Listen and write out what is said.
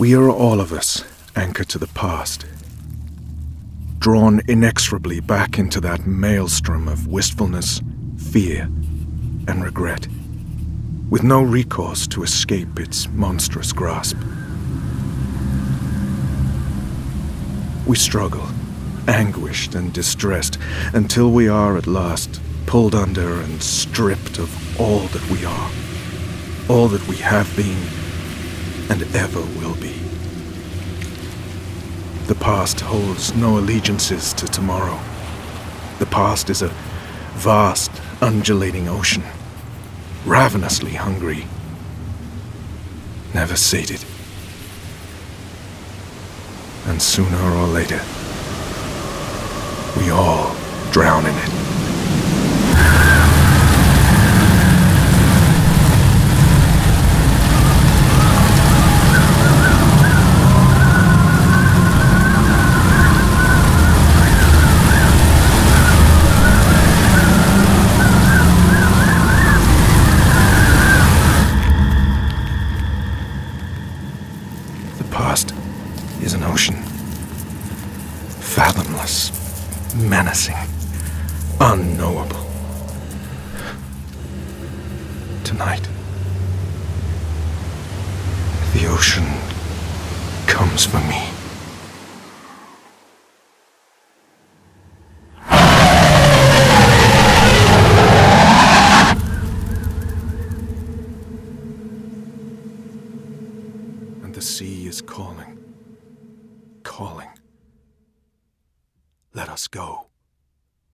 We are all of us anchored to the past, drawn inexorably back into that maelstrom of wistfulness, fear, and regret, with no recourse to escape its monstrous grasp. We struggle, anguished and distressed, until we are at last pulled under and stripped of all that we are, all that we have been, and ever will be. The past holds no allegiances to tomorrow. The past is a vast, undulating ocean, ravenously hungry, never sated. And sooner or later, we all drown in it. The past is an ocean. Fathomless, menacing, unknowable. Tonight, the ocean comes for me. the sea is calling, calling. Let us go.